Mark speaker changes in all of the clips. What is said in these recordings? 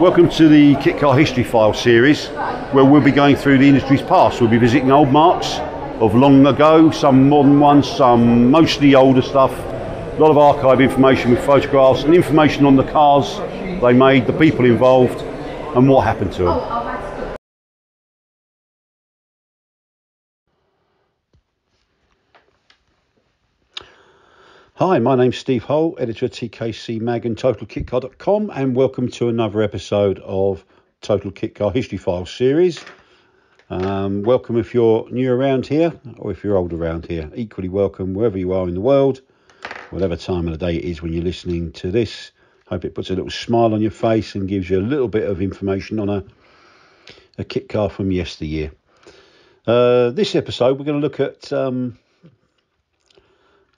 Speaker 1: Welcome to the Kit Car History File series, where we'll be going through the industry's past. We'll be visiting old marques of long ago, some modern ones, some mostly older stuff. A lot of archive information with photographs and information on the cars they made, the people involved, and what happened to them. Hi, my name's Steve Hole, editor of TKC Mag and TotalKitCar.com, and welcome to another episode of Total Kit Car History File series. Um, welcome if you're new around here or if you're old around here. Equally welcome wherever you are in the world, whatever time of the day it is when you're listening to this. Hope it puts a little smile on your face and gives you a little bit of information on a, a kit car from yesteryear. Uh, this episode, we're going to look at. Um,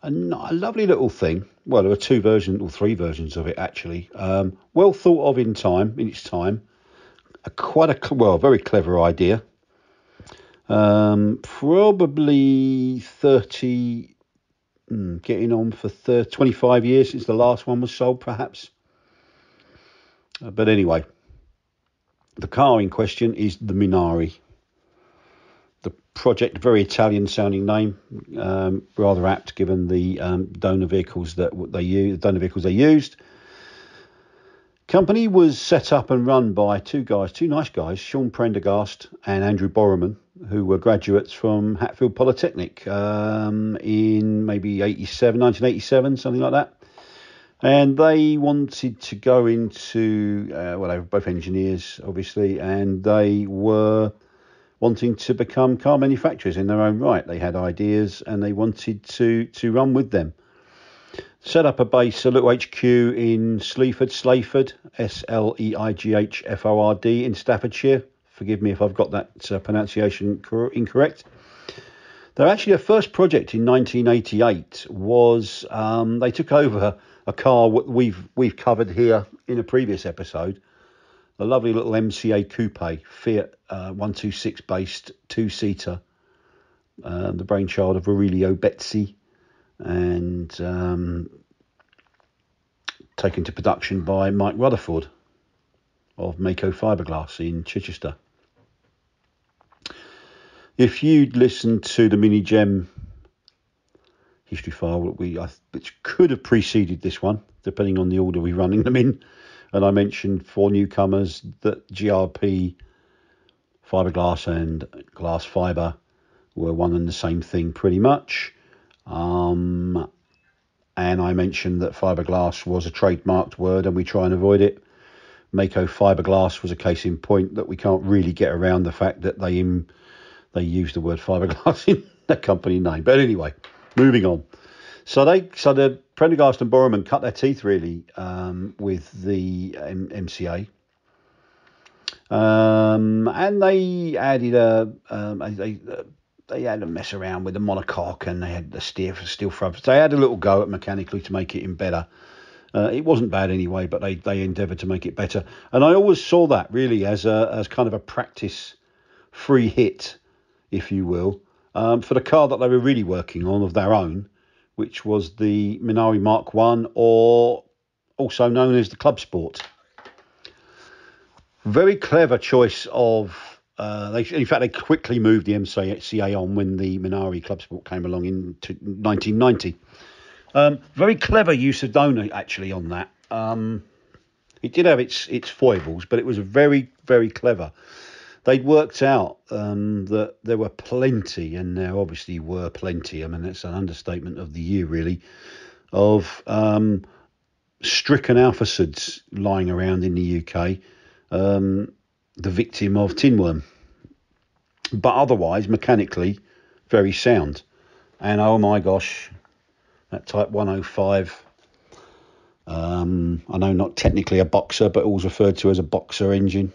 Speaker 1: a, a lovely little thing. Well, there are two versions or three versions of it actually. Um, well thought of in time, in its time. A quite a well, very clever idea. Um, probably 30, hmm, getting on for 30, 25 years since the last one was sold, perhaps. Uh, but anyway, the car in question is the Minari project, very Italian sounding name, um, rather apt given the um, donor vehicles that they used, donor vehicles they used. Company was set up and run by two guys, two nice guys, Sean Prendergast and Andrew Borroman, who were graduates from Hatfield Polytechnic um, in maybe 87, 1987, something like that. And they wanted to go into, uh, well, they were both engineers, obviously, and they were wanting to become car manufacturers in their own right. They had ideas and they wanted to to run with them. Set up a base, a little HQ in Sleaford, Slayford, S L E I G H F O R D in Staffordshire. Forgive me if I've got that uh, pronunciation incorrect. Their actually, their first project in 1988 was um, they took over a car we've we've covered here in a previous episode a lovely little MCA coupe, Fiat uh, 126 based two seater, um, the brainchild of Aurelio Bezzi, and um, taken to production by Mike Rutherford of Mako Fiberglass in Chichester. If you'd listened to the Mini Gem history file, we which could have preceded this one, depending on the order we're running them in, and I mentioned for newcomers that GRP fiberglass and glass fiber were one and the same thing pretty much. Um, and I mentioned that fiberglass was a trademarked word and we try and avoid it. Mako fiberglass was a case in point that we can't really get around the fact that they they use the word fiberglass in their company name. But anyway, moving on. So they so the Prendergast and Borroman cut their teeth really um, with the M- MCA. Um, and they added a um, they they had to mess around with the monocoque and they had the steel steel front. They had a little go at mechanically to make it in better. Uh, it wasn't bad anyway, but they they endeavoured to make it better. And I always saw that really as a as kind of a practice free hit, if you will, um, for the car that they were really working on of their own which was the Minari Mark One, or also known as the Club Sport. Very clever choice of. Uh, they, in fact, they quickly moved the MCA on when the Minari Club Sport came along in 1990. Um, very clever use of donor actually on that. Um, it did have its its foibles, but it was very very clever they'd worked out um, that there were plenty, and there obviously were plenty. I mean, it's an understatement of the year, really, of um, stricken Alfasuds lying around in the UK, um, the victim of tinworm. But otherwise, mechanically, very sound. And oh my gosh, that Type 105. Um, I know not technically a boxer, but always referred to as a boxer engine.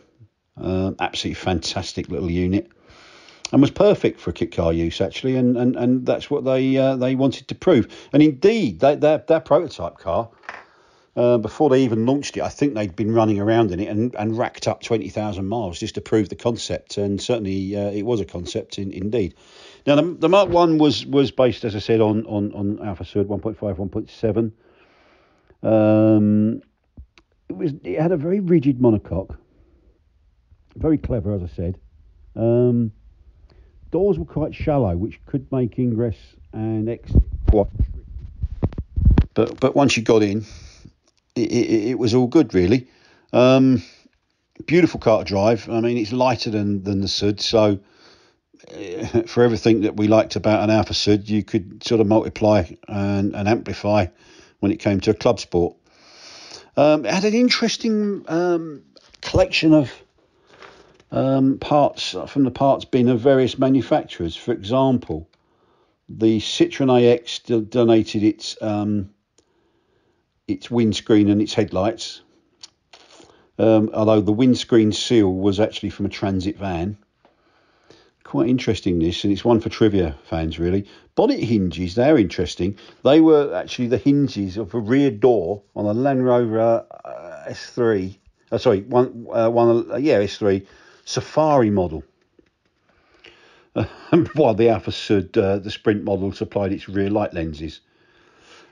Speaker 1: Uh, absolutely fantastic little unit, and was perfect for a kit car use actually, and and, and that's what they uh, they wanted to prove. And indeed, that their, their prototype car. Uh, before they even launched it, I think they'd been running around in it and, and racked up 20,000 miles just to prove the concept. And certainly uh, it was a concept in, indeed. Now, the, the Mark 1 was was based, as I said, on, on, on Alfa Sud 1.5, 1.7. Um, it was it had a very rigid monocoque, very clever, as I said. Um, doors were quite shallow, which could make ingress and exit quite. But but once you got in, it, it, it was all good really. Um, beautiful car to drive. I mean, it's lighter than than the Sud, so uh, for everything that we liked about an Alfa Sud, you could sort of multiply and, and amplify when it came to a club sport. Um, it had an interesting um, collection of um, parts from the parts bin of various manufacturers. For example, the Citroen AX donated its um, its windscreen and its headlights, um, although the windscreen seal was actually from a transit van. Quite interesting, this, and it's one for trivia fans, really. Bonnet hinges, they're interesting. They were actually the hinges of a rear door on a Land Rover uh, S3. Uh, sorry, one, uh, one, uh, yeah, S3 Safari model. while the Alfa Sud, uh, the Sprint model, supplied its rear light lenses.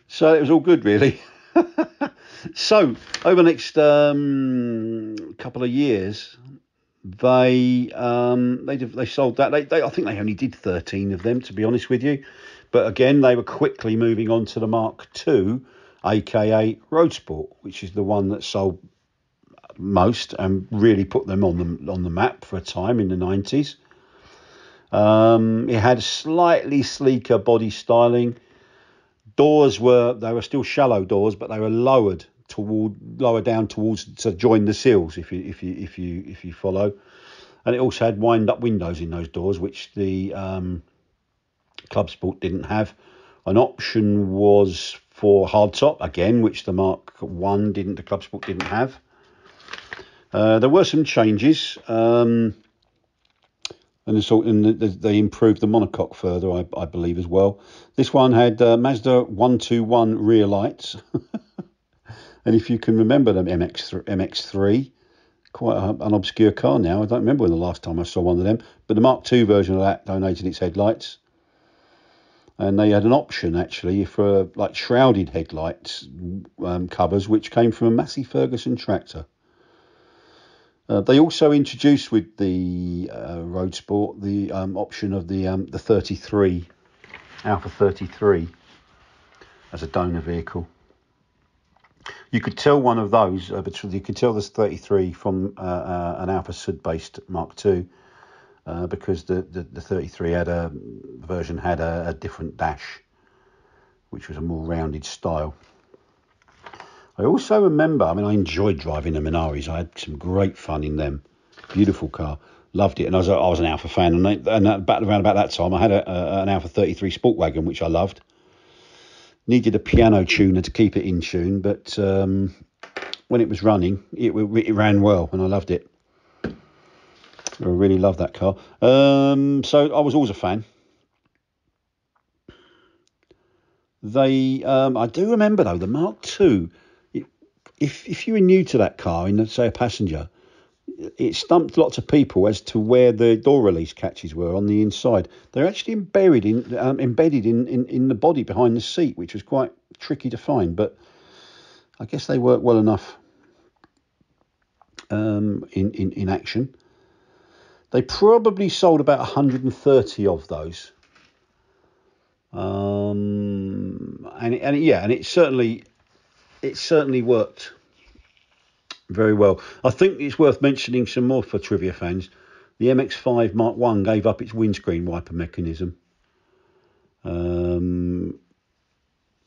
Speaker 1: So it was all good, really. so over the next um, couple of years, they um, they they sold that. They, they I think they only did thirteen of them, to be honest with you. But again, they were quickly moving on to the Mark II, aka Road Sport, which is the one that sold most and really put them on the on the map for a time in the nineties. Um, it had slightly sleeker body styling. Doors were they were still shallow doors, but they were lowered toward lower down towards to join the seals if you if you if you if you follow and it also had wind up windows in those doors which the um, club sport didn't have an option was for hardtop again which the mark 1 didn't the club sport didn't have uh, there were some changes um, and, so, and they improved the monocoque further, I, I believe, as well. This one had uh, Mazda 121 rear lights. And if you can remember the MX MX3, quite a, an obscure car now. I don't remember when the last time I saw one of them. But the Mark II version of that donated its headlights, and they had an option actually for like shrouded headlights um, covers, which came from a Massey Ferguson tractor. Uh, they also introduced with the uh, Road Sport the um, option of the um, the 33 Alfa 33 as a donor vehicle you could tell one of those, uh, you could tell this 33 from uh, uh, an Alfa Sud based Mark II uh, because the, the, the, 33 had a version had a, a, different dash, which was a more rounded style. I also remember, I mean, I enjoyed driving the Minaris. I had some great fun in them. Beautiful car, loved it, and I was, I was an Alfa fan. And, they, and back around about that time, I had a, a, an Alfa 33 Sport Wagon, which I loved needed a piano tuner to keep it in tune, but um, when it was running, it, it ran well, and I loved it. I really loved that car. Um, so I was always a fan. They, um, I do remember though, the Mark II. If if you were new to that car, in say a passenger, it stumped lots of people as to where the door release catches were on the inside. They're actually embedded in um, embedded in, in, in the body behind the seat, which was quite tricky to find. But I guess they work well enough um, in, in in action. They probably sold about 130 of those. Um, and and yeah, and it certainly it certainly worked very well. I think it's worth mentioning some more for trivia fans. The MX5 Mark 1 gave up its windscreen wiper mechanism. Um,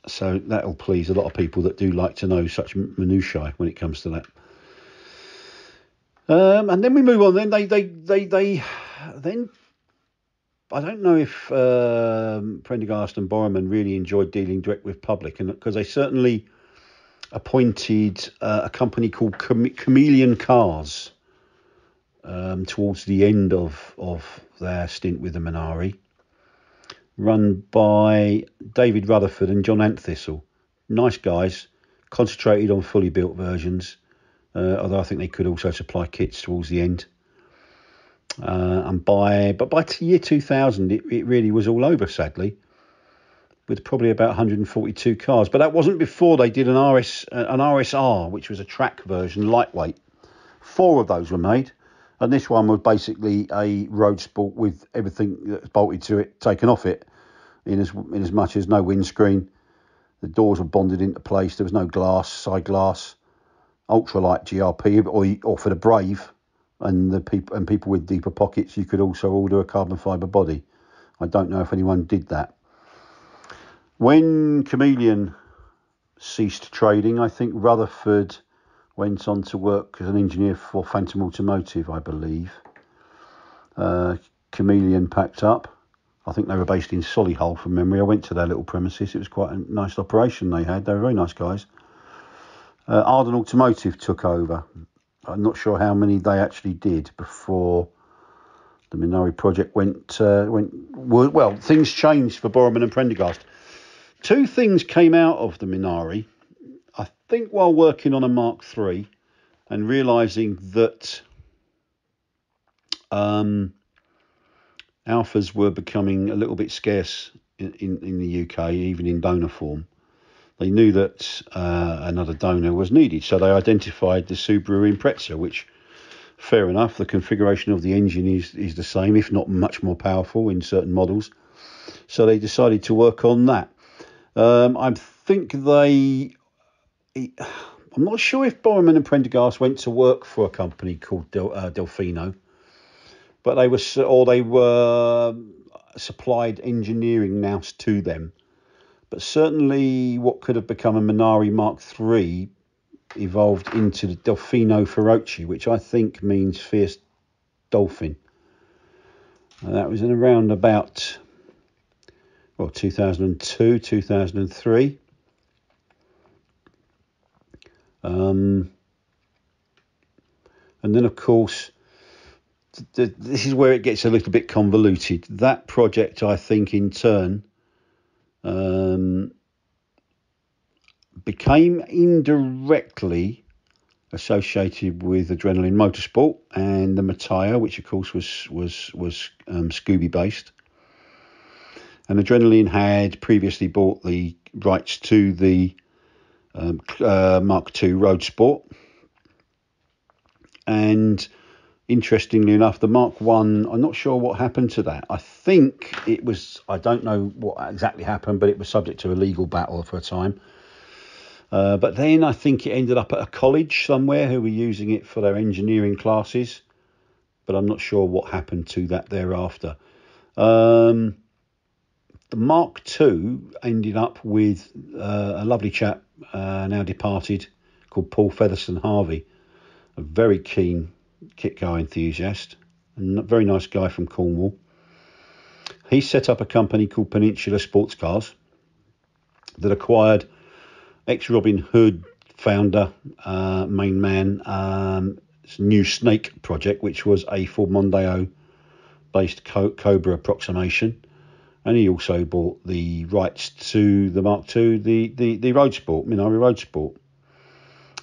Speaker 1: so that'll please a lot of people that do like to know such minutiae when it comes to that. Um, and then we move on. Then they, they, they, they, then I don't know if um, Prendergast and Borman really enjoyed dealing direct with public, and because they certainly appointed uh, a company called Chame- Chameleon Cars um, towards the end of, of their stint with the Minari, run by David Rutherford and John Entwistle. Nice guys, concentrated on fully built versions, uh, although I think they could also supply kits towards the end. Uh, and by but by year 2000, it, it really was all over, sadly. With probably about 142 cars. But that wasn't before they did an RS uh, an RSR, which was a track version, lightweight. Four of those were made, and this one was basically a road sport with everything that's bolted to it taken off it, in as in as much as no windscreen. The doors were bonded into place. There was no glass, side glass, ultralight GRP, or, or for the brave and the people and people with deeper pockets, you could also order a carbon fibre body. I don't know if anyone did that. When Chameleon ceased trading, I think Rutherford went on to work as an engineer for Phantom Automotive, I believe. Uh, Chameleon packed up. I think they were based in Solihull from memory. I went to their little premises. It was quite a nice operation they had. They were very nice guys. Uh, Arden Automotive took over. I'm not sure how many they actually did before the Minari project went uh, went well. Things changed for Borman and Prendergast. Two things came out of the Minari. I think while working on a Mark III and realizing that um, Alfas were becoming a little bit scarce in, in, in the UK, even in donor form. They knew that uh, another donor was needed, so they identified the Subaru Impreza, which, fair enough, the configuration of the engine is, is the same, if not much more powerful in certain models. So they decided to work on that. Um, I think they. I'm not sure if Borman and Prendergast went to work for a company called Del, uh, Delfino, but they were or they were supplied engineering now to them. But certainly, what could have become a Minari Mark III evolved into the Delfino Feroce, which I think means fierce dolphin. And that was in around about well, 2002, 2003. Um, and then, of course, th- th- this is where it gets a little bit convoluted. That project, I think, in turn, um, became indirectly associated with Adrenaline Motorsport and the Mattia, which of course was was was um, Scooby based. And Adrenaline had previously bought the rights to the um, uh, Mark II Road Sport. And interestingly enough, the Mark One, I'm not sure what happened to that. I think it was, I don't know what exactly happened, but it was subject to a legal battle for a time. Uh, but then I think it ended up at a college somewhere who were using it for their engineering classes. But I'm not sure what happened to that thereafter. Um, the Mark II ended up with uh, a lovely chap, uh, now departed, called Paul Featherstone Harvey, a very keen kit car enthusiast, a very nice guy from Cornwall. He set up a company called Peninsula Sports Cars that acquired ex Robin Hood founder, uh, main man, um, new Snake project, which was a Ford Mondeo based Cobra approximation and he also bought the rights to the Mark II, the the the Road Sport, Minari Road Sport.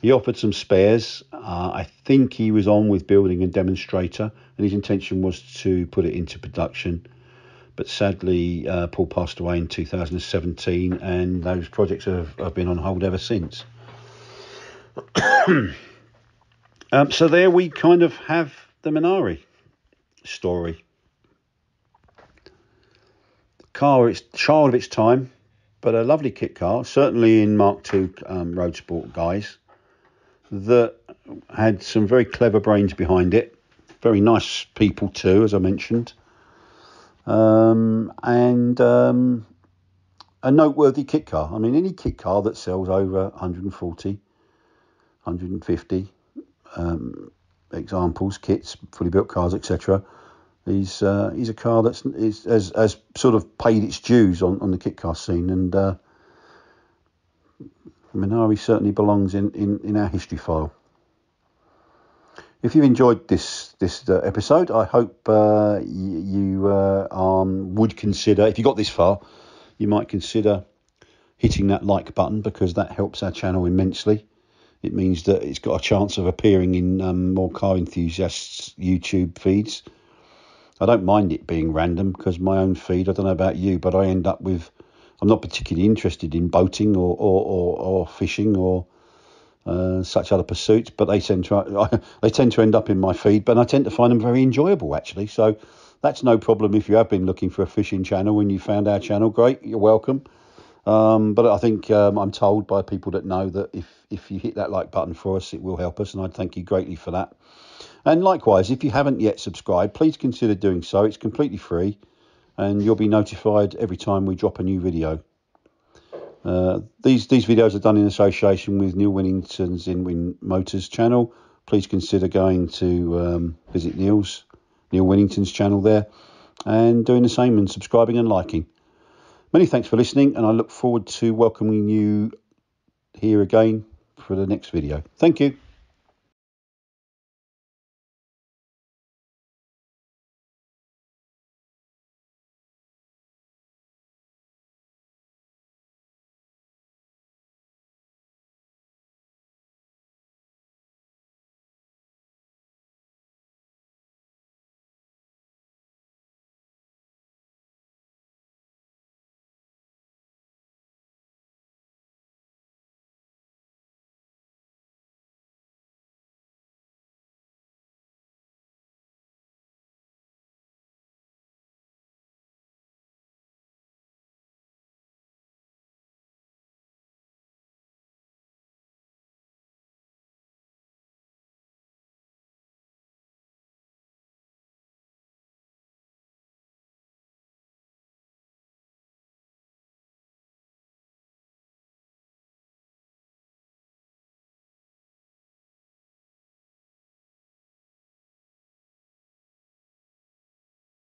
Speaker 1: He offered some spares. Uh, I think he was on with building a demonstrator, and his intention was to put it into production. But sadly, uh, Paul passed away in 2017, and those projects have, have been on hold ever since. um, so there we kind of have the Minari story car, it's child of its time, but a lovely kit car, certainly in Mark II um, Road Sport guys, that had some very clever brains behind it. Very nice people too, as I mentioned. Um, and um, a noteworthy kit car. I mean, any kit car that sells over 140, 150 um, examples, kits, fully built cars, etc., he's uh, he's a car that's is, has, has sort of paid its dues on, on the kit car scene, and uh, Minari certainly belongs in, in, in our history file. If you enjoyed this this uh, episode, I hope uh, you, uh, um, would consider, if you got this far, you might consider hitting that like button because that helps our channel immensely. It means that it's got a chance of appearing in um, more car enthusiasts' YouTube feeds I don't mind it being random because my own feed, I don't know about you, but I end up with, I'm not particularly interested in boating or or, or, or fishing or uh, such other pursuits, but they tend to they tend to end up in my feed, but I tend to find them very enjoyable actually. So that's no problem if you have been looking for a fishing channel and you found our channel. Great, you're welcome. Um, but I think um, I'm told by people that know that if if you hit that like button for us, it will help us, and I'd thank you greatly for that. And likewise, if you haven't yet subscribed, please consider doing so. It's completely free, and you'll be notified every time we drop a new video. Uh, these these videos are done in association with Neil Winnington's Enwin Motors channel. Please consider going to um, visit Neil's Neil Winnington's channel there and doing the same and subscribing and liking. Many thanks for listening, and I look forward to welcoming you here again for the next video. Thank you.
Speaker 2: Thank you.